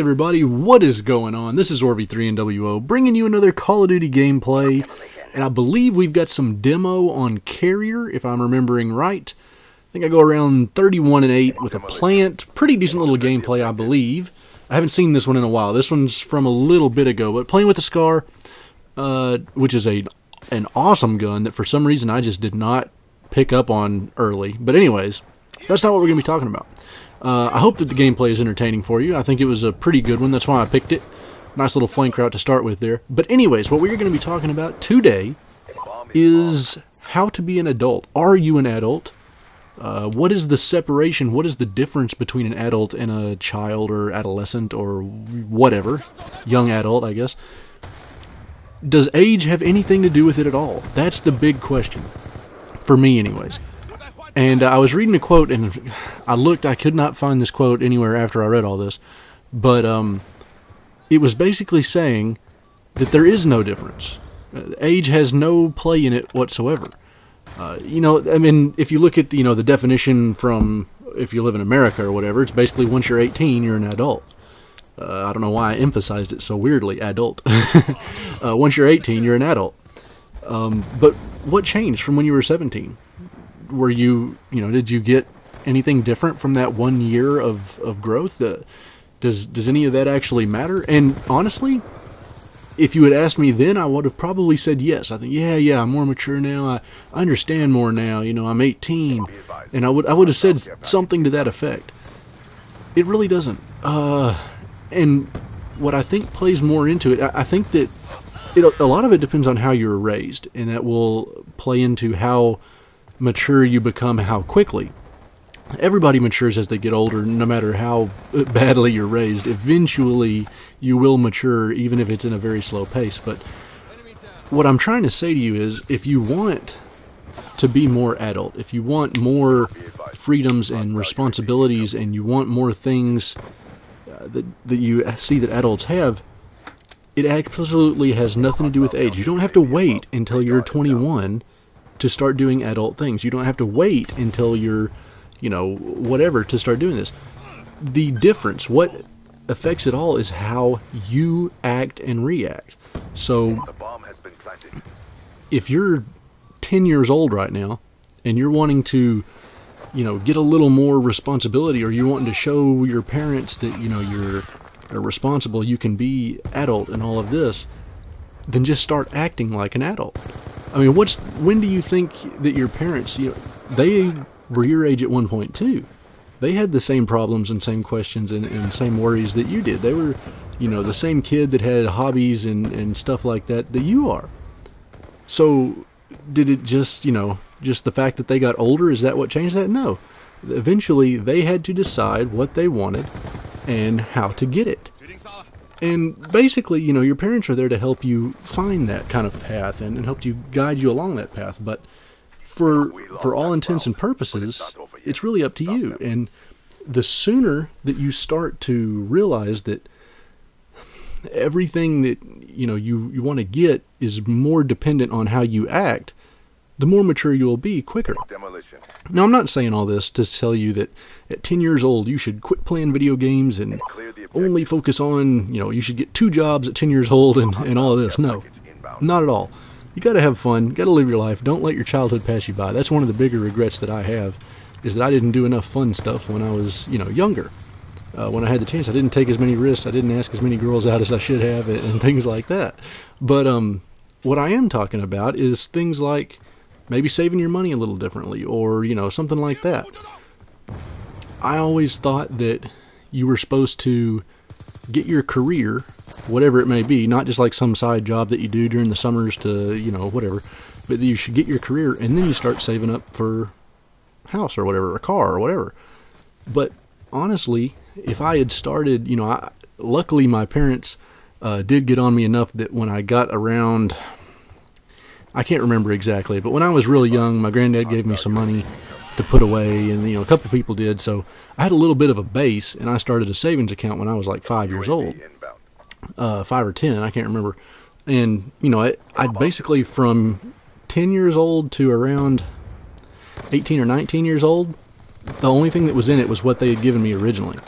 Everybody, what is going on? This is Orvie3NWO bringing you another Call of Duty gameplay, and I believe we've got some demo on Carrier, if I'm remembering right. I think I go around 31 and 8 with a plant. Pretty decent little gameplay, I believe. I haven't seen this one in a while. This one's from a little bit ago, but playing with the Scar, uh, which is a an awesome gun that for some reason I just did not pick up on early. But anyways, that's not what we're going to be talking about. Uh, I hope that the gameplay is entertaining for you. I think it was a pretty good one. That's why I picked it. Nice little flank route to start with there. But anyways, what we're going to be talking about today is how to be an adult. Are you an adult? Uh, what is the separation? What is the difference between an adult and a child or adolescent or whatever? Young adult, I guess. Does age have anything to do with it at all? That's the big question. For me, anyways. And uh, I was reading a quote, and I looked, I could not find this quote anywhere after I read all this, but um, it was basically saying that there is no difference. Uh, age has no play in it whatsoever. Uh, you know, I mean, if you look at you know the definition from if you live in America or whatever, it's basically once you're 18, you're an adult. Uh, I don't know why I emphasized it so weirdly, adult. uh, once you're 18, you're an adult. Um, but what changed from when you were 17? Were you you know did you get anything different from that one year of of growth? Uh, does does any of that actually matter? And honestly, if you had asked me then, I would have probably said yes. I think yeah, yeah, I'm more mature now. I, I understand more now. You know, I'm 18, and I would I would have said something to that effect. It really doesn't. Uh, and what I think plays more into it, I, I think that it, a lot of it depends on how you were raised, and that will play into how mature you become how quickly. Everybody matures as they get older, no matter how badly you're raised. Eventually, you will mature, even if it's in a very slow pace. But what I'm trying to say to you is if you want to be more adult, if you want more freedoms and responsibilities, and you want more things uh, that, that you see that adults have, it absolutely has nothing to do with age. You don't have to wait until you're 21 to start doing adult things. You don't have to wait until you're, you know, whatever to start doing this. The difference, what affects it all, is how you act and react. So, if you're 10 years old right now and you're wanting to, you know, get a little more responsibility or you're wanting to show your parents that, you know, you're responsible, you can be adult and all of this, then just start acting like an adult. I mean, what's when do you think that your parents, you know, they were your age at one point too? They had the same problems and same questions and, and same worries that you did. They were, you know, the same kid that had hobbies and, and stuff like that that you are. So, did it just, you know, just the fact that they got older, is that what changed that? No. Eventually, they had to decide what they wanted and how to get it. And basically, you know, your parents are there to help you find that kind of path and, and help you guide you along that path. But for for all intents and purposes, it's really up to you. And the sooner that you start to realize that everything that you know you, you want to get is more dependent on how you act, the more mature you will be quicker. Demolition. Now, I'm not saying all this to tell you that at 10 years old you should quit playing video games and only focus on, you know, you should get two jobs at 10 years old and, and all of this. No, not at all. You got to have fun, got to live your life. Don't let your childhood pass you by. That's one of the bigger regrets that I have is that I didn't do enough fun stuff when I was, you know, younger. Uh, when I had the chance, I didn't take as many risks. I didn't ask as many girls out as I should have, and, and things like that. But um, what I am talking about is things like maybe saving your money a little differently or you know something like that. I always thought that you were supposed to get your career whatever it may be not just like some side job that you do during the summers to you know whatever but you should get your career and then you start saving up for house or whatever a car or whatever. But honestly if i had started you know I, luckily my parents uh, did get on me enough that when i got around I can't remember exactly, but when I was really young, my granddad gave me some money to put away, and you know, a couple people did. So I had a little bit of a base, and I started a savings account when I was like five years old, uh, five or ten, I can't remember. And you know, I, I basically from ten years old to around eighteen or nineteen years old, the only thing that was in it was what they had given me originally.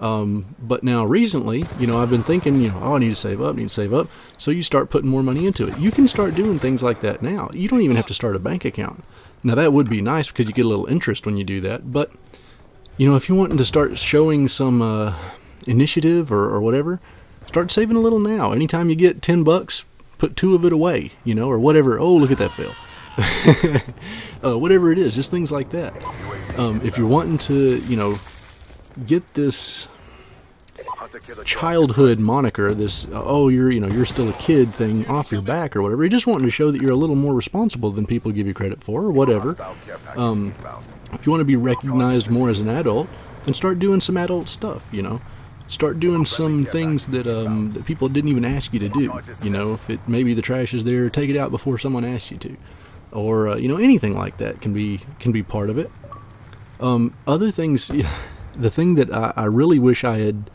Um, but now recently, you know, I've been thinking, you know, oh, I need to save up, need to save up. So you start putting more money into it. You can start doing things like that now. You don't even have to start a bank account. Now that would be nice because you get a little interest when you do that. But you know, if you're wanting to start showing some uh, initiative or, or whatever, start saving a little now. Anytime you get ten bucks, put two of it away. You know, or whatever. Oh, look at that fail. uh, whatever it is, just things like that. Um, if you're wanting to, you know, get this childhood moniker, this uh, oh you're you know you're still a kid thing off your back or whatever. You're just wanting to show that you're a little more responsible than people give you credit for or whatever. Um, if you want to be recognized more as an adult, then start doing some adult stuff. You know, start doing some things that um, that people didn't even ask you to do. You know, if it maybe the trash is there, take it out before someone asks you to, or uh, you know anything like that can be can be part of it. Um, other things, the thing that I, I really wish I had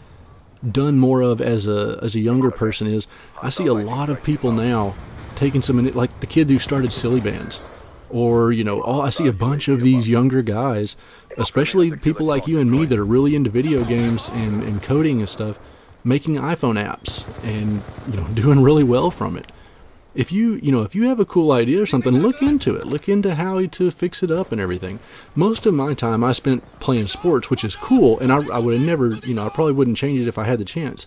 done more of as a as a younger person is I see a lot of people now taking some like the kid who started Silly Bandz or you know all I see a bunch of these younger guys especially people like you and me that are really into video games and, and coding and stuff making iPhone apps and you know doing really well from it if you you know if you have a cool idea or something look into it. Look into how to fix it up and everything. Most of my time i spent playing sports which is cool and i, I would have never you know i probably wouldn't change it if i had the chance.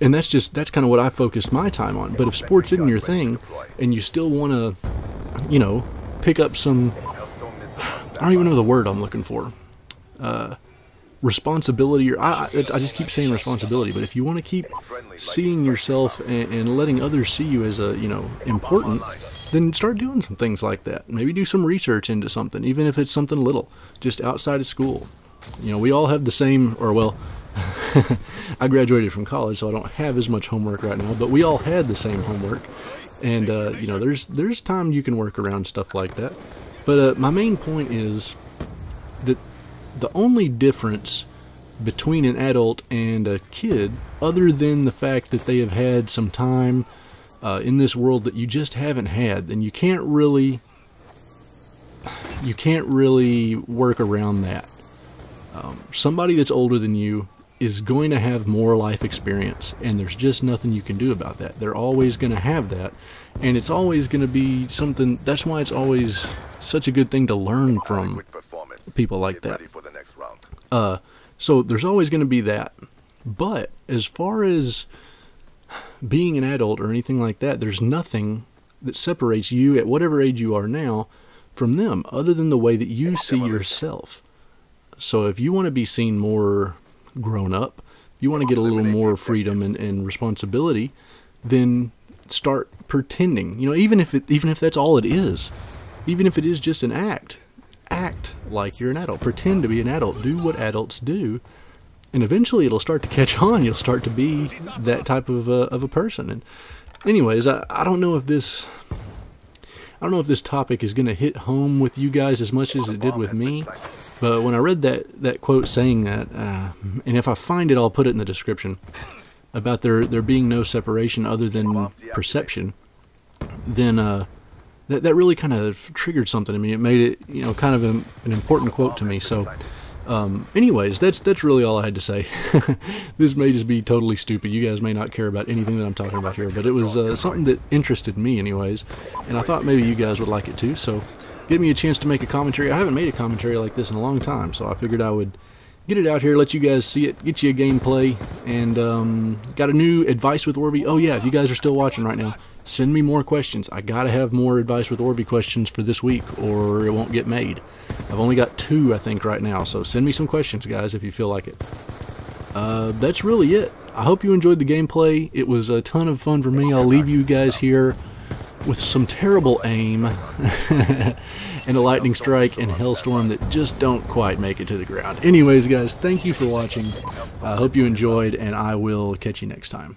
And that's just that's kind of what i focused my time on. But if sports isn't your thing and you still want to you know pick up some i don't even know the word i'm looking for. Uh, responsibility or I, I just keep saying responsibility but if you want to keep seeing yourself and, and, letting others see you as a you know important then start doing some things like that. Maybe do some research into something even if it's something little just outside of school. You know we all have the same or well I graduated from college so I don't have as much homework right now but we all had the same homework. And uh, you know there's there's time you can work around stuff like that. But uh, my main point is that the only difference between an adult and a kid, other than the fact that they have had some time uh, in this world that you just haven't had, then you can't really you can't really work around that. Um, somebody that's older than you is going to have more life experience, and there's just nothing you can do about that. They're always going to have that, and it's always going to be something. That's why it's always such a good thing to learn from people like that. Uh, so there's always going to be that. But as far as being an adult or anything like that, there's nothing that separates you at whatever age you are now from them other than the way that you see yourself. So if you want to be seen more grown up, if you want to get a little more freedom and, and responsibility, then start pretending. You know, even if it, even if that's all it is, even if it is just an act, act like you're an adult. Pretend to be an adult. Do what adults do. And eventually it'll start to catch on. You'll start to be that type of, uh, of a person. And anyways, I, I don't know if this... I don't know if this topic is going to hit home with you guys as much as it did with me. But when I read that, that quote saying that, uh, and if I find it, I'll put it in the description, about there, there being no separation other than perception, then... Uh, that, that really kind of triggered something in me. It made it, you know, kind of an, an important quote to me. So, um, anyways, that's that's really all I had to say. this may just be totally stupid. You guys may not care about anything that I'm talking about here, but it was uh, something that interested me, anyways, and I thought maybe you guys would like it too. So, give me a chance to make a commentary. I haven't made a commentary like this in a long time, so I figured I would get it out here, let you guys see it, get you a gameplay, and um, got a new advice with Orvie. Oh yeah, if you guys are still watching right now, send me more questions. I gotta have more advice with Orvie questions for this week, or it won't get made. I've only got two, I think, right now, so send me some questions, guys, if you feel like it. Uh, that's really it. I hope you enjoyed the gameplay. It was a ton of fun for me. I'll leave you guys here with some terrible aim and a lightning strike and hailstorm that just don't quite make it to the ground. Anyways, guys, thank you for watching. I hope you enjoyed, and I will catch you next time.